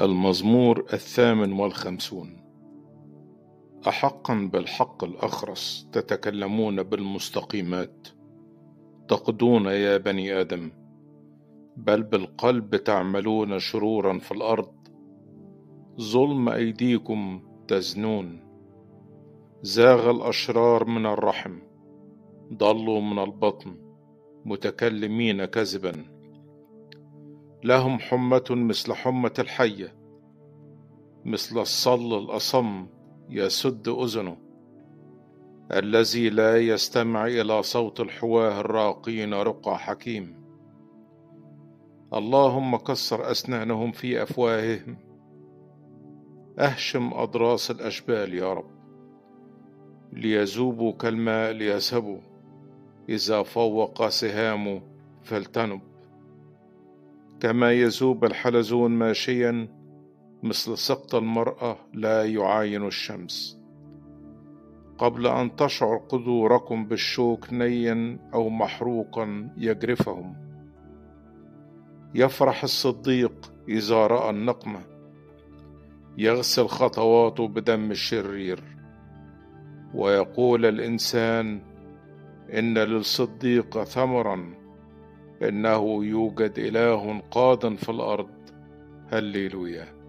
المزمور الثامن والخمسون. أحقا بالحق الأخرس تتكلمون بالمستقيمات. تقضون يا بني آدم بل بالقلب تعملون شرورا في الأرض. ظلم أيديكم تزنون. زاغ الأشرار من الرحم ضلوا من البطن متكلمين كذبا. لهم حمة مثل حمة الحية مثل الصل الأصم يسد أذنه. الذي لا يستمع إلى صوت الحواه الراقين رقى حكيم. اللهم كسر أسنانهم في أفواههم. أهشم أضراس الأشبال يا رب. ليذوبوا كالماء ليسهبوا إذا فوق سهامه فلتنب. كما يذوب الحلزون ماشيا مثل سقط المرأة لا يعاين الشمس. قبل أن تشعر قدوركم بالشوك نيا أو محروقا يجرفهم. يفرح الصديق إذا رأى النقمة. يغسل خطواته بدم الشرير. ويقول الإنسان إن للصديق ثمرا. إنه يوجد إله قاض في الأرض. هللويا.